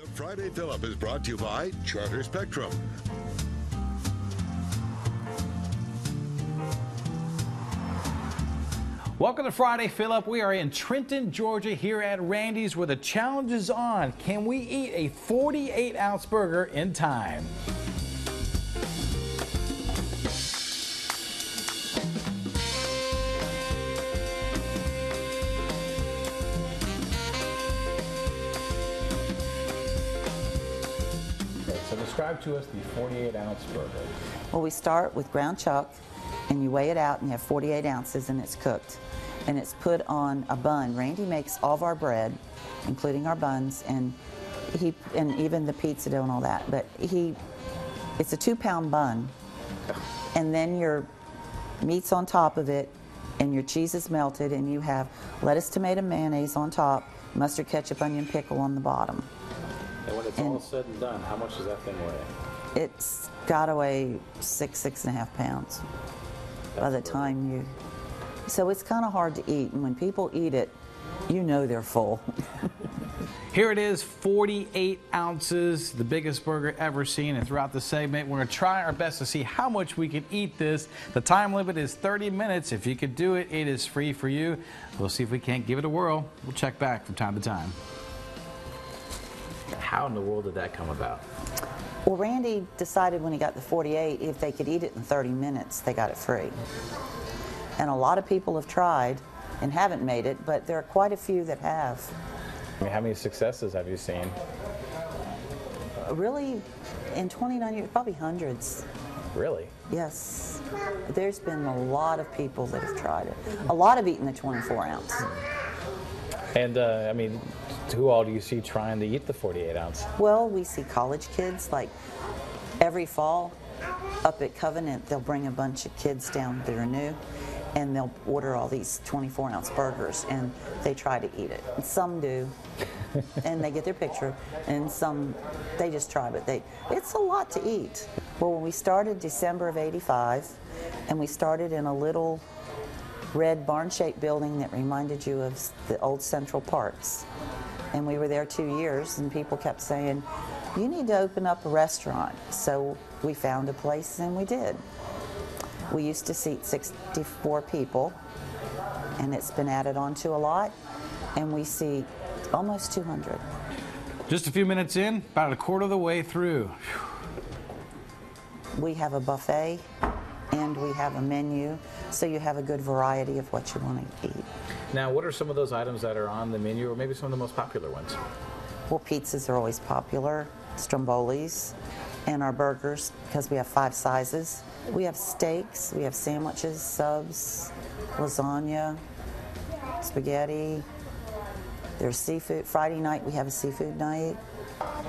The Friday Up is brought to you by Charter Spectrum. Welcome to Friday Up. We are in Trenton, Georgia, here at Randy's, where the challenge is on. Can we eat a 48 ounce burger in time? Describe to us the 48 ounce burger. Well, we start with ground chuck, and you weigh it out, and you have 48 ounces, and it's cooked. And it's put on a bun. Randy makes all of our bread, including our buns, and he and even the pizza dough and all that. But he, it's a two-pound bun, and then your meat's on top of it, and your cheese is melted, and you have lettuce, tomato, mayonnaise on top, mustard, ketchup, onion, pickle on the bottom. And when it's And- all said and done, how much does that thing weigh? It's got to weigh six, six and a half pounds by the time you. So it's kind of hard to eat, and when people eat it, you know they're full. Here it is, 48 ounces, the biggest burger ever seen. And throughout the segment, we're going to try our best to see how much we can eat this. The time limit is 30 minutes. If you could do it, it is free for you. We'll see if we can't give it a whirl. We'll check back from time to time. How in the world did that come about? Well, Randy decided when he got the 48, if they could eat it in 30 minutes, they got it free. And a lot of people have tried and haven't made it, but there are quite a few that have. I mean, how many successes have you seen? Really, in 29 years, probably hundreds. Really? Yes. There's been a lot of people that have tried it. A lot have eaten the 24 ounce. And uh, I mean, who all do you see trying to eat the 48 ounce? Well, we see college kids like every fall up at Covenant, they'll bring a bunch of kids down that are new and they'll order all these 24 ounce burgers and they try to eat it. And some do. and they get their picture and some they just try but they it's a lot to eat. Well, when we started December of 85 and we started in a little red barn-shaped building that reminded you of the old Central Parks. And we were there two years, and people kept saying, "You need to open up a restaurant." So we found a place, and we did. We used to seat 64 people, and it's been added on to a lot, and we seat almost 200. Just a few minutes in, about a quarter of the way through. We have a buffet, and we have a menu, so you have a good variety of what you want to eat. Now, what are some of those items that are on the menu, or maybe some of the most popular ones? Well, pizzas are always popular, strombolis, and our burgers because we have five sizes. We have steaks, we have sandwiches, subs, lasagna, spaghetti. There's seafood. Friday night we have a seafood night.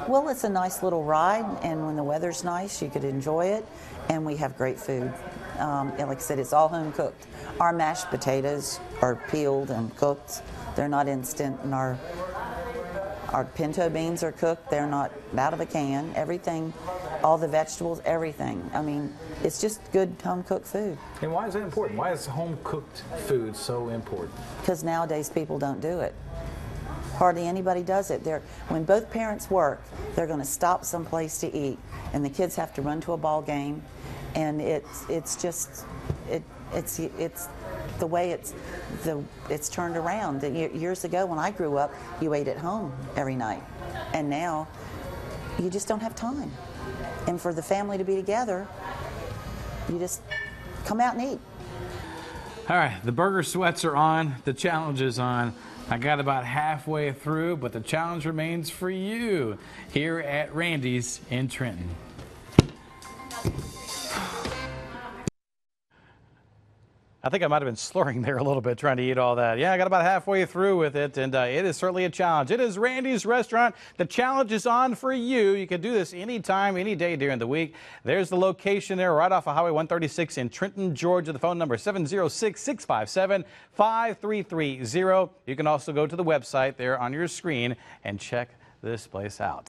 Well, it's a nice little ride, and when the weather's nice, you could enjoy it. And we have great food. Um, like I said, it's all home cooked. Our mashed potatoes are peeled and cooked. They're not instant, and our our pinto beans are cooked. They're not out of a can. Everything, all the vegetables, everything. I mean, it's just good home cooked food. And why is that important? Why is home cooked food so important? Because nowadays people don't do it. Hardly anybody does it. They're, when both parents work, they're going to stop someplace to eat, and the kids have to run to a ball game, and it's it's just it it's it's the way it's the it's turned around. Years ago, when I grew up, you ate at home every night, and now you just don't have time. And for the family to be together, you just come out and eat. All right, the burger sweats are on, the challenge is on. I got about halfway through, but the challenge remains for you here at Randy's in Trenton. I think I might have been slurring there a little bit trying to eat all that. Yeah, I got about halfway through with it, and uh, it is certainly a challenge. It is Randy's Restaurant. The challenge is on for you. You can do this anytime, any day during the week. There's the location there right off of Highway 136 in Trenton, Georgia. The phone number is 706 657 5330. You can also go to the website there on your screen and check this place out.